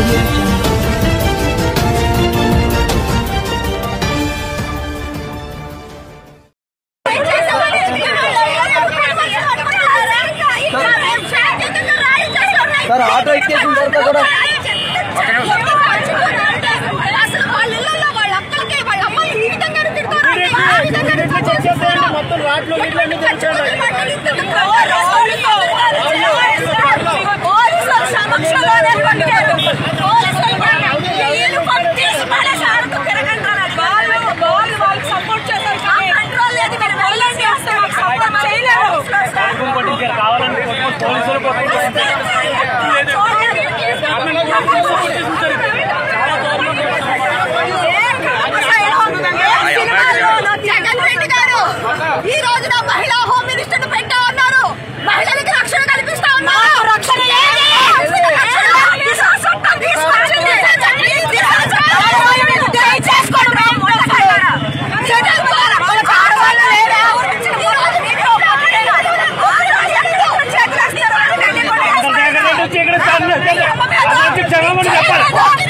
audio jungle. Sir auto ఎక్కేసిన తర్వాత కూడా అసలు వాళ్ళ ఇళ్ళల్లో వాళ్ళ అక్కలకి వాళ్ళ అమ్మని ఈ విధంగా తిడతారంటే ఆ విధంగా తిడతారు. మొత్తం రాట్లు గిట్లు అన్ని తెచ్చాడు पॉलिसी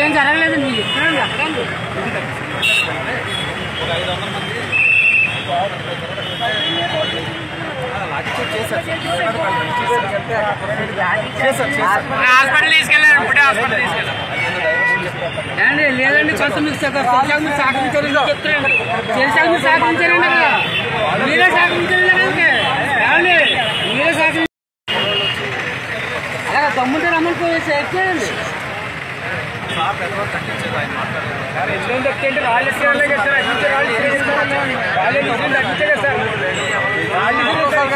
ఎంత జాగ్రత్త వచ్చి క్షమాపణ చెప్పాలి అంతే క్షమాపణ చెప్పాలి క్షమాపణ చెప్పాలి హాస్పిటల్ తీసుకెళ్ళారు ఇప్పుడే హాస్పిటల్ లేదండి కొంత మీకు మీరు సహకరించాలని చెప్తున్నాను మీరు సహకరించాలండి అక్కడ మీరే సహకరించాలండి మీరే తమ్ముంటే రమ్మని పోయి చేయండి. ఎందుకు తగ్గింటే రాళ్ళు ఇచ్చేవాళ్ళే కదా సార్ అగ్గించే రాళ్ళు ఇచ్చేస్తారు రాళ్ళు ఇచ్చింది తగ్గించే కదా సార్ రాళ్ళు